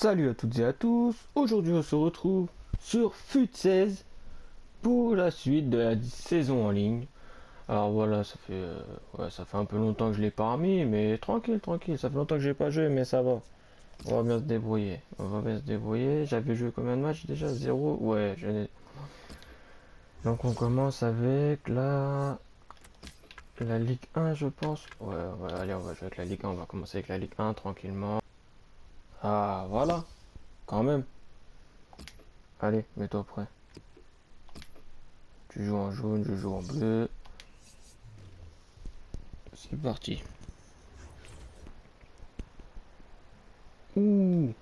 Salut à toutes et à tous, aujourd'hui on se retrouve sur FUT 16 pour la suite de la saison en ligne. Alors voilà, ça fait, euh, ça fait un peu longtemps que je l'ai pas remis, mais tranquille, tranquille, ça fait longtemps que j'ai pas joué, mais ça va. On va bien se débrouiller, on va bien se débrouiller. J'avais joué combien de matchs déjà? Zéro? Ouais, je n'ai... Donc on commence avec la... La Ligue 1 je pense. Ouais, ouais, allez on va jouer avec la Ligue 1, on va commencer avec la Ligue 1 tranquillement. Ah, voilà. Quand même. Allez, mets-toi prêt. Tu joues en jaune, je joue en bleu. C'est parti. Ouh.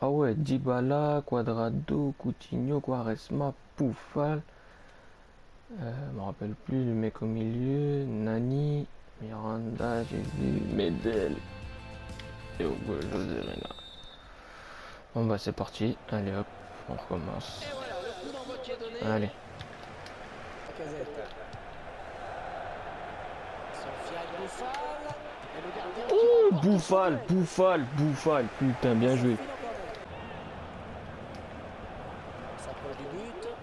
Ah ouais, Dybala, Quadrado, Coutinho, Quaresma, Poufal. Euh, me rappelle plus le mec au milieu. Nani, Miranda, vu Medel. Bon bah c'est parti. Allez hop, on recommence. Allez. Sofiane Bouffal. Bouffal. Bouffal. Putain, bien joué.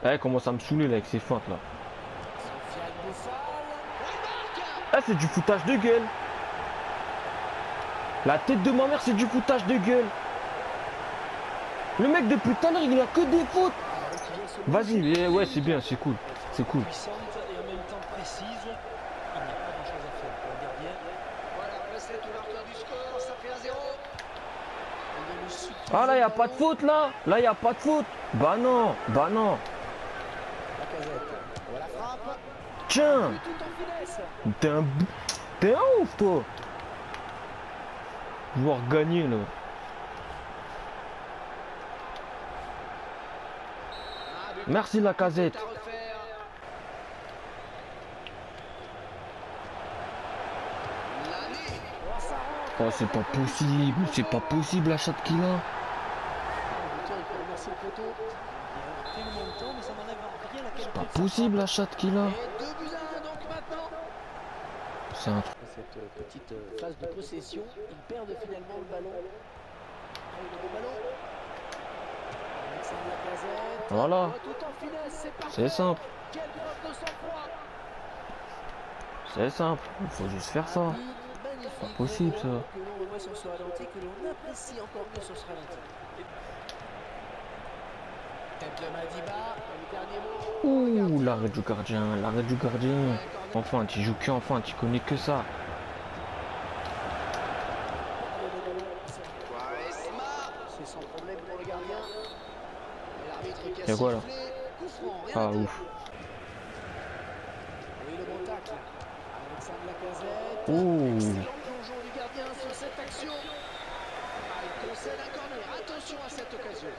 But. Eh, commence à me saouler là avec ces feintes là. Oh, Ah, c'est du foutage de gueule. La tête de ma mère, c'est du foutage de gueule. Le mec depuis tout à l'heure, il a que des fautes. Vas-y, eh, ouais, c'est bien, c'est cool. C'est cool. temps précise. Il n'y a pas grand chose à faire pour le gardien. Voilà, c'est l'ouverture du score, ça fait 1-0. Il y a le soutien Ah là, y a pas de faute là. Là, y a pas de faute. Bah non, bah non. Tiens, t'es un, t'es un ouf toi. Joueur gagné là. Merci la casette. Oh, c'est pas possible, c'est pas possible la chatte qu'il a. Qualité Pas possible la chatte qu'il a. Et 2 buts à 1 donc maintenant. Truc. Cette euh, petite euh, phase de possession, ils perdent finalement le ballon. Le. Voilà, Oh, c'est simple, c'est simple. Il faut juste faire ça. Pas possible ça. Ouh, l'arrêt du gardien, l'arrêt du gardien. Enfin, tu joues que enfin, tu connais que ça. Et voilà. Ah ouf. Ouh. Il. Attention à cette occasion.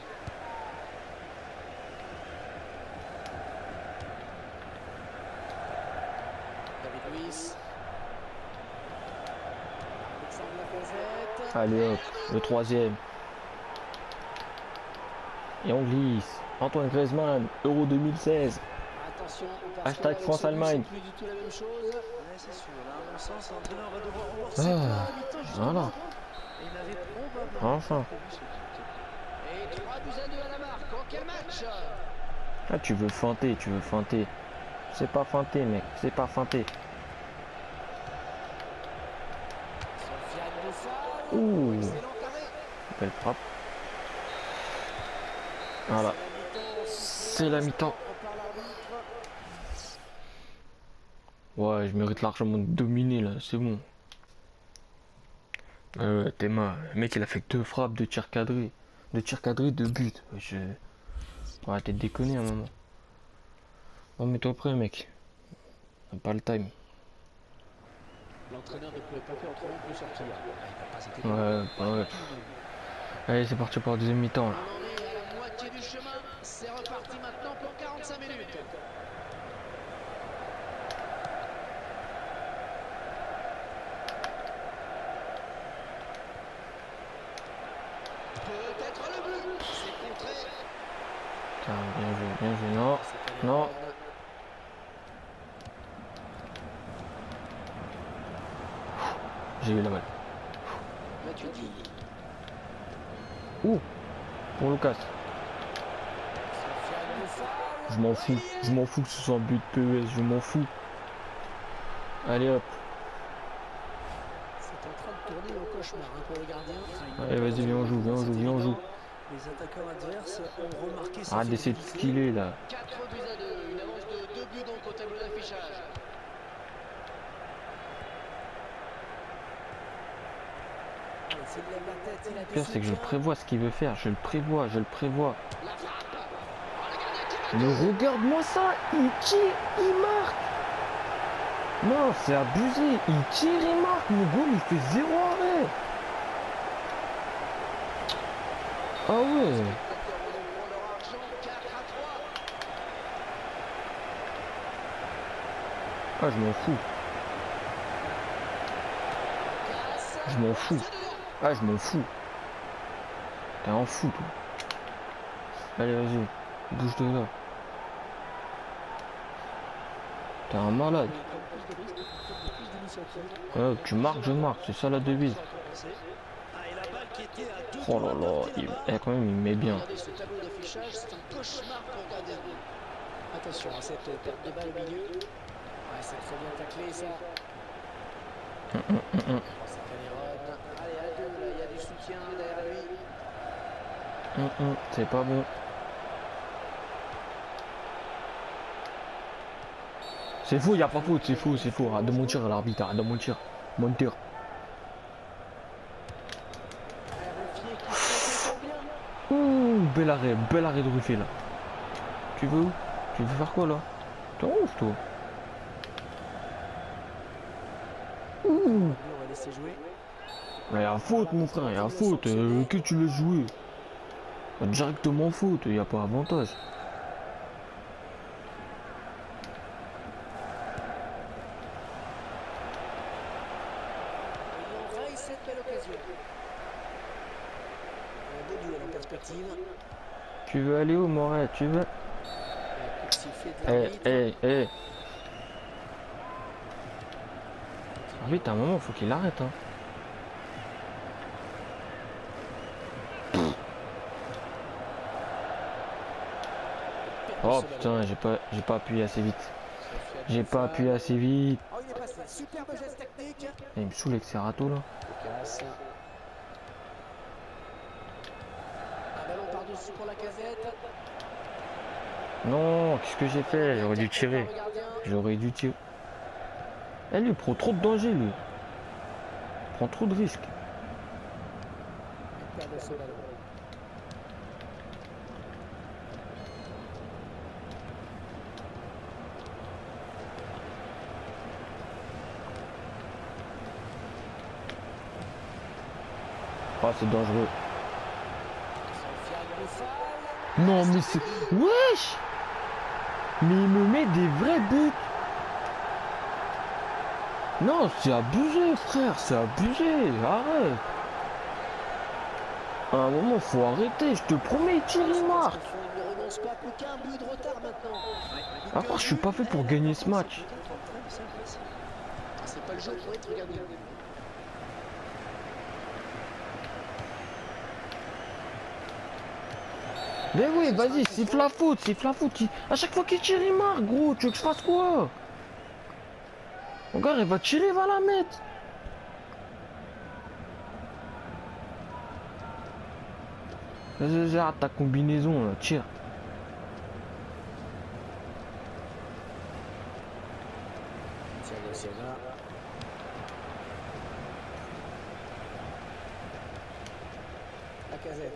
Allez hop, le troisième. Et on glisse. Antoine Griezmann, Euro 2016. Attention, Hashtag France-Allemagne. Ah, voilà. Et il avait probablement Enfin. prévu ce but. Et 3 buts à 2 à la marque. En quel match Ah, tu veux feinter, tu veux feinter. C'est pas feinter, mec, c'est pas feinter. Sofiane Bouffal. Ouh. Belle frappe. Voilà. C'est la mi-temps. On. Ouais, je mérite largement de dominer là, c'est bon. Euh, Théma, le mec il a fait deux frappes, deux tirs cadrés. Deux tirs cadrés, deux buts. Ouais, Je... Faut arrêter de un moment. Bon, mets-toi prêt, mec. On Pas le time. L'entraîneur ne pouvait pas faire autrement que de sortir. Il n'a pas été Ouais, ouais. Allez, c'est parti pour la deuxième mi-temps là. On en est à la moitié du chemin. C'est reparti maintenant pour 45 minutes. Peut-être le but. C'est contré. Putain, bien joué, bien joué. Non, non. J'ai eu la balle. Ouh Pour Lucas. Je m'en fous. Je m'en fous que ce soit un but PES. Je m'en fous. Allez hop. Hein. Allez vas-y viens on joue, viens on joue, viens on joue. Les attaquants adverses ont remarqué sa Arrête d'essayer de skiller là. 4 buts à 2, une avance de 2 buts donc au tableau d'affichage. Allez, s'il lève la tête, il a Le pire c'est que je prévois ce qu'il veut faire. Je le prévois, je le prévois. Mais regarde-moi ça Il tire, il marque Non, c'est abusé Il tire, il marque Mon goal, il fait zéro arrêt Ah ouais spectateurs redonneront leur argent 4 à 3. Ah, je m'en fous. Je m'en fous. Ah, je m'en fous. T'es en fou, toi. Allez, vas-y. Bouge de là. T'es un malade. Ouais, tu marques, je marque. C'est ça la devise. Oh là là, il... eh, quand même, il met bien. Un. Attention à cette perte de balle au milieu. Ouais, c'est très bien taclé ça. Hum, hum, hum, hum. Ça fait les runs. Allez, à deux, là, il y a du soutien derrière lui. Hum, hum, C'est pas bon. C'est fou, y a pas faute, c'est fou, c'est fou. Arrête de mentir à l'arbitre, arrête de mentir. Mentir. Ouh, bel arrêt, bel arrêt de Ruffet là. Tu veux où? Tu veux faire quoi là? T'es ouf toi Ouh On va laisser jouer. Mais y a faute mon frère, y a faute. Euh, tu joué Y a Directement faute, y a pas avantage. Tu veux aller où Moret? Tu veux? Eh, eh, eh Arbitre, à un moment, faut qu'il arrête hein. Oh putain, j'ai pas, j'ai pas appuyé assez vite. J'ai pas appuyé assez vite. Oh, il me saoule avec ses râteaux là. Non, qu'est-ce que j'ai fait? J'aurais dû tirer. J'aurais dû tirer. Eh, lui, prend trop de danger, lui. Il prend trop de risques. Il perd ce ballon. C'est dangereux. Non, mais c'est. Wesh Mais il me met des vrais buts Non, c'est abusé, frère, c'est abusé, arrête À un moment, faut arrêter, je te promets, Thierry marque. À part, je suis pas fait pour gagner ce match. Mais oui, vas-y, siffle la faute, siffle la faute. il- À chaque fois qu'il tire, il marque, gros, tu veux que je fasse quoi? Regarde, il va tirer, il va la mettre Vas-y, arrête ta combinaison, là, tire.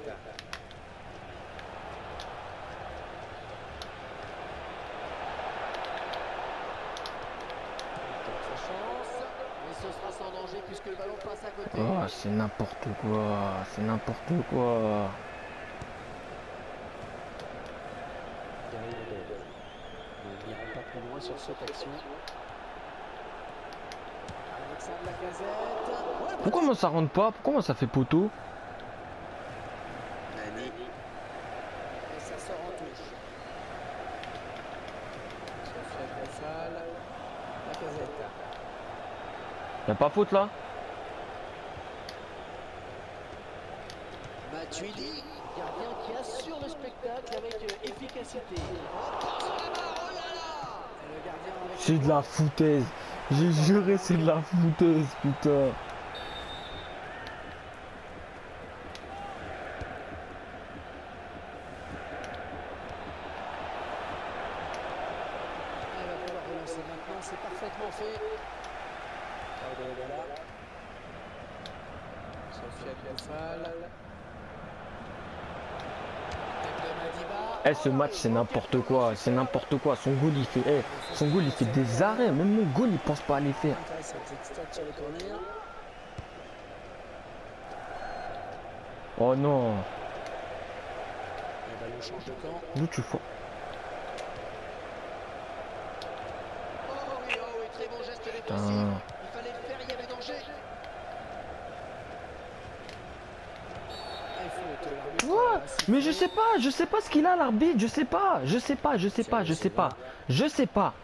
La. Tente sa chance, mais ce sera sans danger puisque le ballon passe à côté. Oh, c'est n'importe quoi, c'est n'importe quoi. Sur cette action. Lacazette. Ouais, Pourquoi moi ça rentre pas? Pourquoi moi ça fait poteau Nani. Et ça sort en touche. Sofiane Bouffal. Lacazette. Y'a pas faute là Matuidi. Gardien qui assure le spectacle avec euh, efficacité. C'est de la foutaise. J'ai juré, c'est de la foutaise, putain. Elle va pouvoir relancer maintenant, c'est parfaitement fait. Claudio Dybala. Sofia Koufal. Tête de Madiba. Eh, ce match, c'est n'importe quoi. C'est n'importe quoi. Son goal, il fait. eh, son goal, il fait des arrêts. Même mon goal, il pense pas à les faire. Oh non. De camp. D'où tu fous Oh oui, oh oui, très bon geste défensif. Putain. Il fallait le faire, il y avait danger. Ah, il faut que l'arbitre, What euh, siffle. Mais je sais pas, je sais pas ce qu'il a l'arbitre, je sais pas, je sais pas, je sais pas, je sais pas, je sais pas.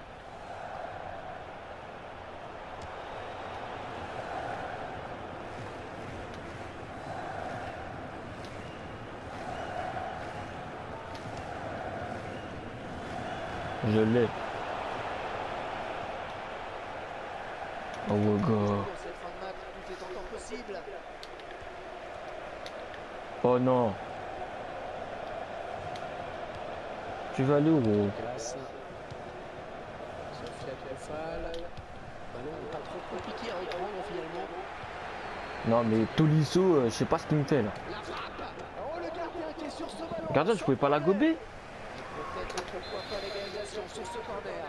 Je l'ai. Oh gars. Dans cette fin de match, tout est encore possible. Oh non. Tu vas aller où gros. Non mais Tolisso, euh, je sais pas ce qu'il me fait là. Gardien je pouvais pas la gober Peut-être pourquoi pas l'égalisation sur ce corner.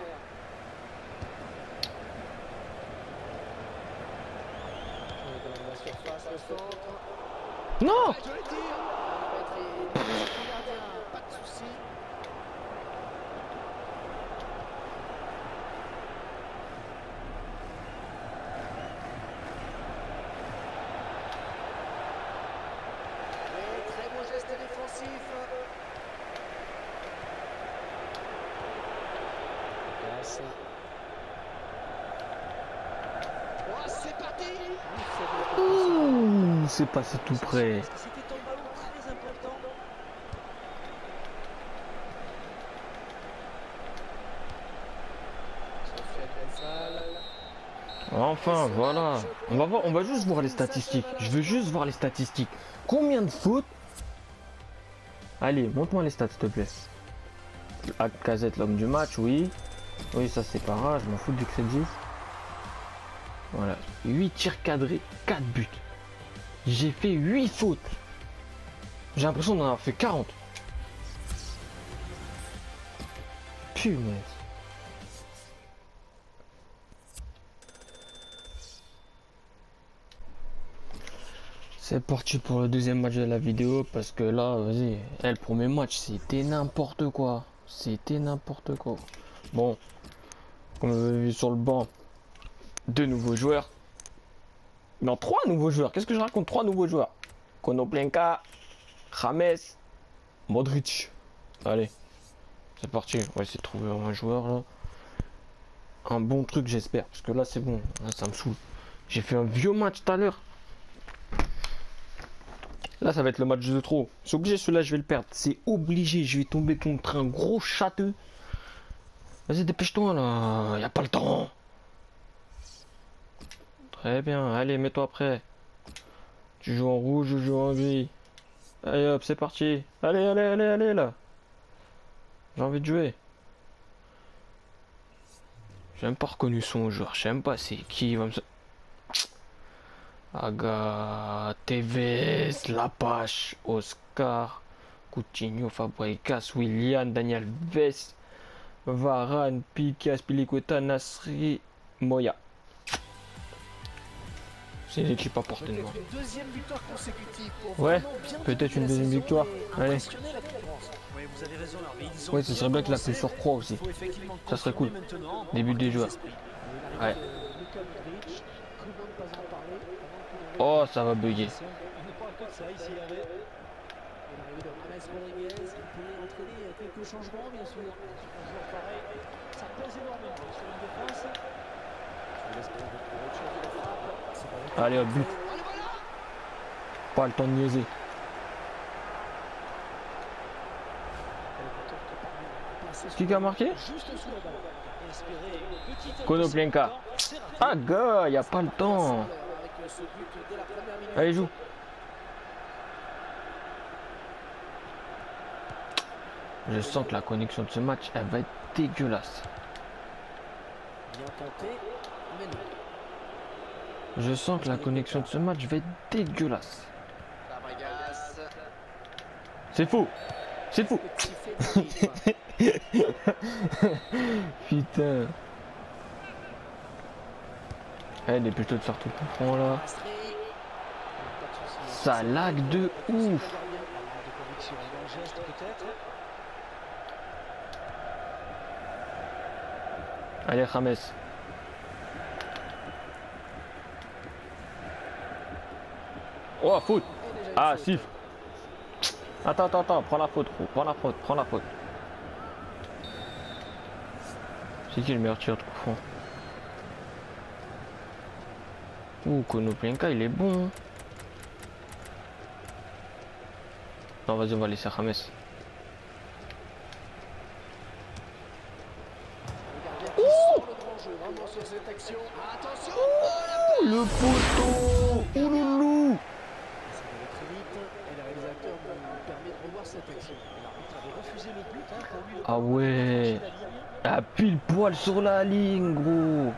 Dans la surface, le centre. Non Ah, je le tire. Le maître est est gardien, pas de souci. Et très beau geste défensif. Passe. Oh, c'est parti Ouh, C'est passé tout près. Enfin, voilà. On va voir, on va juste voir les statistiques. Je veux juste voir les statistiques. Combien de fautes? Allez, montre-moi les stats, s'il te plaît. Casette l'homme du match, oui. Oui, ça c'est pas grave, je m'en fous du crédit. Voilà. 8 tirs cadrés, 4 buts. J'ai fait 8 fautes. J'ai l'impression d'en avoir fait 40. Punaise. C'est parti pour le deuxième match de la vidéo parce que là, vas-y, le premier match c'était n'importe quoi. C'était n'importe quoi. Bon, comme vous avez vu sur le banc, deux nouveaux joueurs. Non, trois nouveaux joueurs. Qu'est-ce que je raconte Trois nouveaux joueurs? Konoplenka, James, Modric. Allez, c'est parti. On va essayer de trouver un joueur là. Un bon truc, j'espère. Parce que là, c'est bon. Là, ça me saoule. J'ai fait un vieux match tout à l'heure. Là, ça va être le match de trop. C'est obligé, celui-là, je vais le perdre. C'est obligé, je vais tomber contre un gros châteux. Vas-y, dépêche-toi, là. Y a pas le temps. Très bien, allez, mets-toi prêt. Tu joues en rouge, je joue en gris. Allez, hop, c'est parti. Allez, allez, allez, allez, là. J'ai envie de jouer. J'ai même pas reconnu son joueur. Je sais pas c'est qui. Va me... Aga, Tevez, Lapache, Oscar, Coutinho, Fabregas, William, Daniel Ves, Varane, Piqué, Aspilicueta, Nasri, Moya. C'est l'équipe à portée de une Ouais, peut-être une la deuxième victoire. Allez. impressionner la concurrence. Oui, vous avez raison. Alors, mais ils ont Ouais, ce serait bien que la sur croix aussi. Il faut effectivement Ça serait cool. Début des joueurs. Ouais. Que Oh, ça va bugger. Allez, hop, but. Pas le temps de niaiser. Qui a marqué? Konoplenka. Ah, gars, il n'y a pas le temps. Allez, joue. Je sens que la connexion de ce match, elle va être dégueulasse. Bien tenté, mais non. Je sens que la connexion de ce match va être dégueulasse. C'est fou. C'est fou. Putain. Eh, dépêche-toi de faire tout le coup franc là. Ça lag de ouf. gardien. Un manque de conviction dans le geste peut-être. Allez, James. Oh, faute. Ah, siffle. Attends, attends, attends. Prends la faute, gros. Prends la faute, prends la faute. C'est qui le meilleur tir de coup franc Ouh, Konoplenka, il est bon. Non, vas-y, on va laisser James. Le gardien qui sort le grand jeu vraiment sur cette action. Attention oh, la Le poteau Ouloulou Ça va aller très vite. Et le réalisateur nous permet de revoir cette action. L'arbitre avait refusé le but hein, pour lui. le Ligne. Ah, pile poil sur la ligne, gros.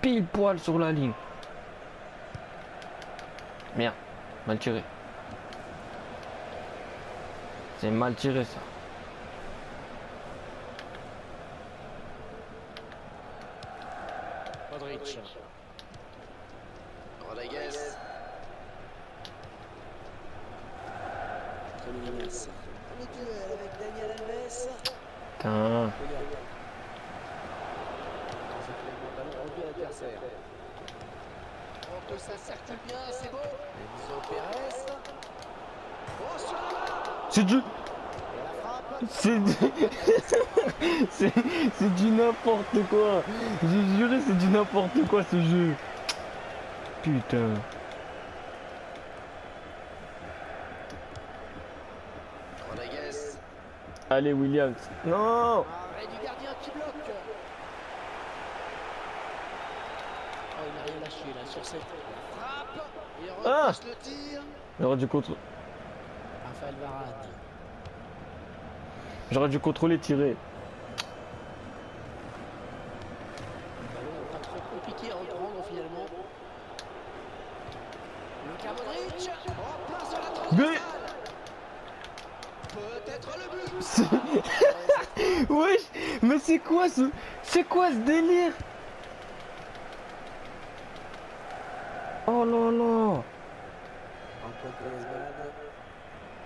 Pile poil sur la ligne. Merde, mal tiré. C'est mal tiré ça. Modric. Rodriguez. Dominigas. Le duel avec Daniel Alves. Putain. C'est finalement le ballon rendu à l'adversaire. Oh que ça circule bien, c'est beau. Enzo Pérez. Oh sur la main C'est du... C'est du... c'est du n'importe quoi. J'ai juré c'est du n'importe quoi ce jeu. Putain. Allez Williams. Non Arrêt du gardien qui bloque. Oh, il n'a rien lâché là sur cette frappe. Il Ah le tir. J'aurais dû, contre... Raphaël Varane. J'aurais dû contrôler tirer. Pas trop compliqué à reprendre finalement. Luka Modric. Oh, place sur la Mais- transversale. Peut-être le but. Wesh Mais c'est quoi ce... C'est quoi ce délire? Oh là là.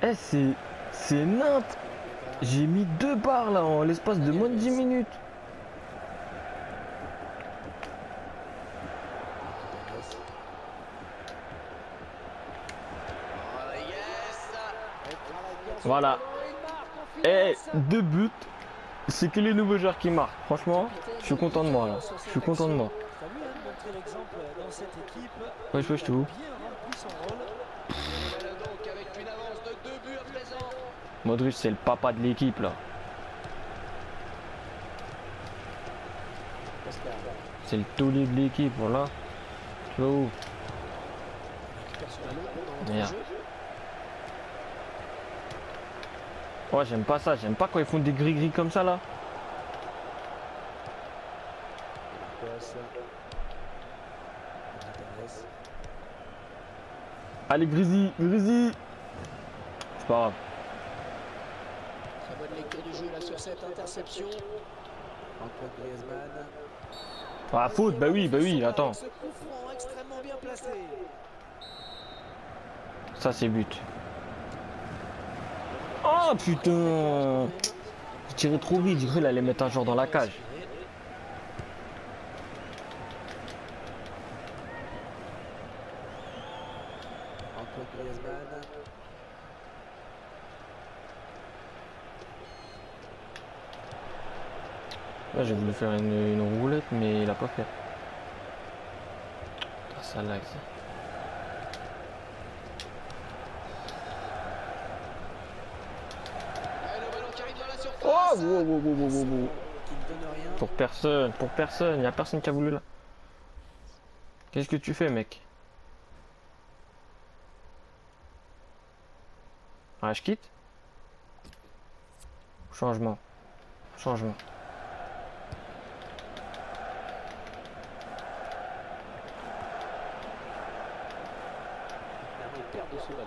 Eh c'est... C'est J'ai mis deux barres là en l'espace de moins de 10 minutes. Voilà. Eh, deux buts. C'est que les nouveaux joueurs qui marquent. Franchement, je suis content de moi là. Je suis content de moi. T'as vu hein, de montrer l'exemple dans cette équipe. Wesh, wesh, t'es où Bien rempli son rôle. donc avec une avance de deux buts à présent. Modric, c'est le papa de l'équipe là. C'est le tollé de l'équipe, voilà. Tu où? Ouais, j'aime pas ça. J'aime pas quand ils font des gris-gris comme ça là. Allez, Grisy, Grisy C'est pas grave. Bonne lecture du jeu là sur cette interception. Antoine Griezmann. Ah, faute, bah oui, bah oui, attends. Ça, c'est but. Oh putain J'ai tiré trop vite, j'ai cru qu'il allait mettre un joueur dans la cage. Antoine Griezmann. Là, j'ai voulu faire une, une roulette, mais il a pas fait. Ça lag, ça. Oh, wow, wow, wow. Pour personne, pour personne, il n'y a personne qui a voulu là. Qu'est-ce que tu fais, mec? Ah, je quitte? Changement. Changement. Finalement, ils perdent de ce ballon.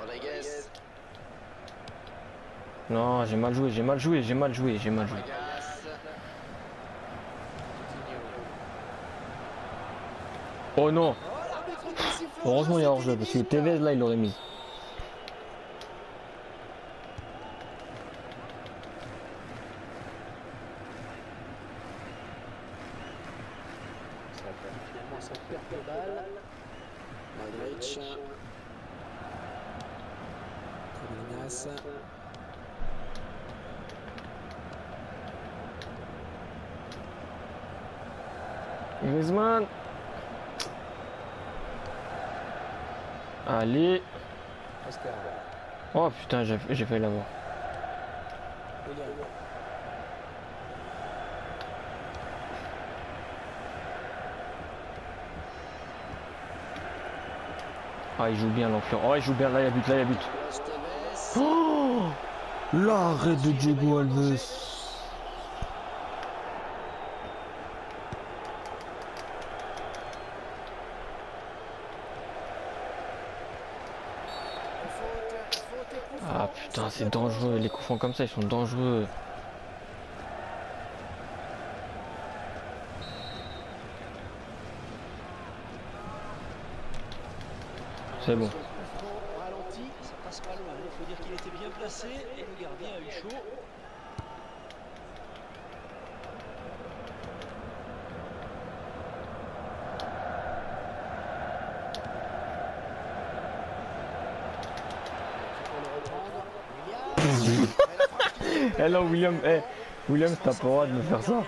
Rodriguez. Non, j'ai mal joué, j'ai mal joué, j'ai mal joué, j'ai mal joué. Oh non Oh, Heureusement, il y a hors-jeu, parce que. Tevez, là, il l'aurait mis. Ça va faire finalement cette perte de balle. Modric. Colinas. Griezmann Allez Oscar. Oh putain, j'ai failli l'avoir. Ah, il joue bien l'enfant. Oh, il joue bien, là, il y a but, là, il y a but. Oh L'arrêt de Diego Alves. Faute, faute et coup Ah franc. Putain, c'est dangereux. Les coups comme ça, ils sont dangereux. C'est bon et le gardien a eu chaud. Pour le reprendre, William. Eh là, William, eh, William, t'as pas le droit de me faire ça.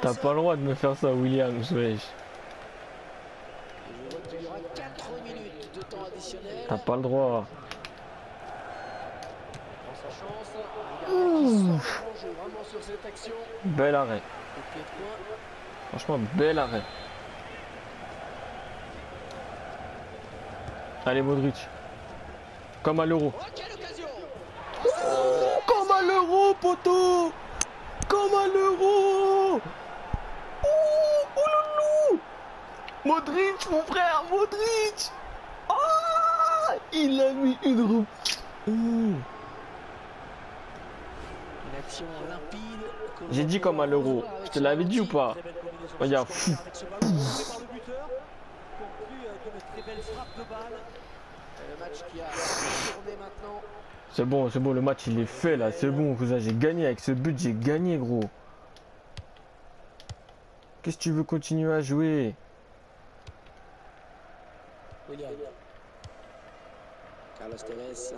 T'as pas le droit de me faire ça, William, wesh. Je vois qu'il y aura 4 minutes de temps additionnel. T'as pas le droit. Action. Bel arrêt. Franchement, bel arrêt. Allez, Modric. Comme à l'euro. Oh, poteau Comme à l'euro Oh, oh loulou Modric, mon frère, Modric Ah Il a mis une roue. Oh. J'ai dit comme à l'euro. Je te l'avais dit ou pas? Regarde. C'est bon, c'est bon, le match il est fait là, c'est bon, cousin, j'ai gagné avec ce but, j'ai gagné gros. Qu'est-ce que tu veux continuer à jouer? William. Carlos Tevez.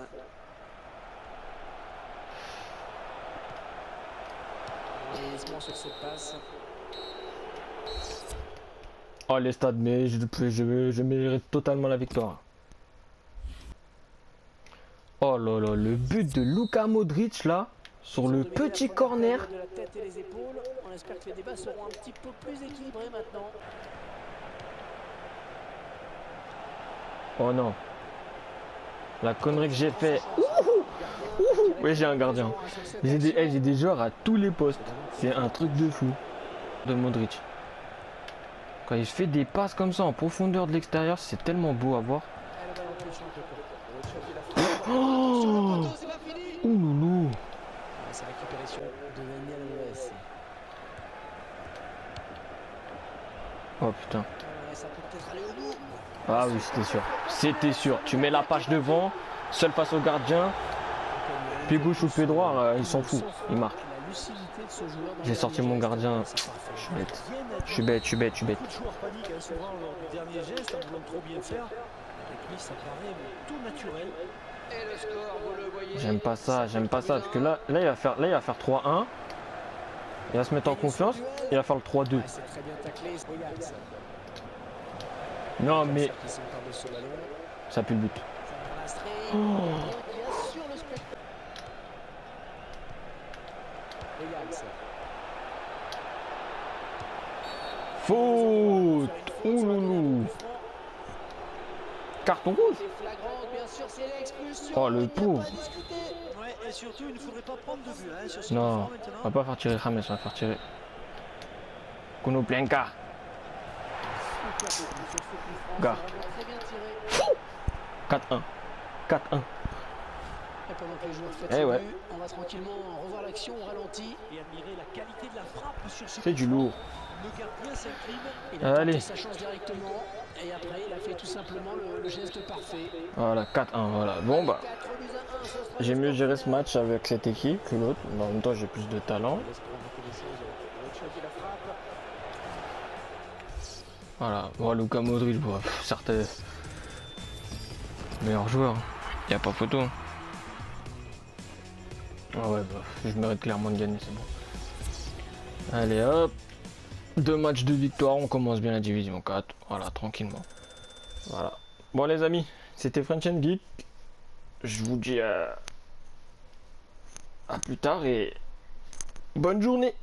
Rebondissement sur cette passe. Oh les stades, mais je, je, je mérite totalement la victoire. Oh là là, le but de Luka Modric là, sur le petit corner. période De la tête et les épaules. On espère que les débats seront un petit peu plus équilibrés maintenant. Oh non. La connerie que j'ai fait. Oui, j'ai un gardien. J'ai des, eh, j'ai des joueurs à tous les postes. C'est un truc de fou. De Modric. Quand il fait des passes comme ça en profondeur de l'extérieur, c'est tellement beau à voir. Et le ballon touche un peu court. Oh C'est pas fini Ouh loulou Ouais, C'est récupéré sur de Daniel Alves. Oh putain. Bout. Ah oui, c'était sûr. C'était sûr. Tu mets la page devant, seul face au gardien, pied gauche ou pied droit, euh, il s'en fout. Il marque. J'ai sorti mon gardien. Je suis bête. Je suis bête, je suis bête, je suis bête. Hein. J'aime pas ça, j'aime pas ça. Parce que là, là, il va faire, là, il va faire 3-1. Il va se mettre en confiance. Il va faire le 3-2. Ouais, c'est très bien taclé. Williams. Non, mais ça pue le but. Oh. Faute Ouloulou Carton rouge. Oh, le pauvre. à discuter. Ouais, et surtout, il ne faudrait pas prendre de but hein, sur ce Non, on va pas faire tirer James, on va faire tirer Konoplenka. Gars. c'est vraiment très bien tiré. 4-1. 4-1. Et pendant que les joueurs fêtent Eh ouais. but, on va tranquillement revoir l'action au ralenti. Et admirer la qualité de la frappe sur ce C'est du lourd. Il Allez. tenté sa chance directement. Et après, il a fait tout simplement le, le geste parfait. Voilà, 4-1, voilà. Bon bah, 4 buts à 1, ce sera j'ai mieux géré ce match avec cette équipe que l'autre. Mais en même temps, j'ai plus de talent. Voilà, bon, Luka Modric, bon, certes, meilleur joueur, y a pas photo. Ah ouais, bah, je mérite clairement de gagner, c'est bon. Allez hop, deux matchs de victoire, on commence bien la division 4, voilà, tranquillement. Voilà. Bon les amis, c'était French Geek. Je vous dis à, à plus tard et bonne journée